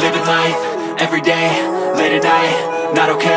living life, everyday, late at night, not okay.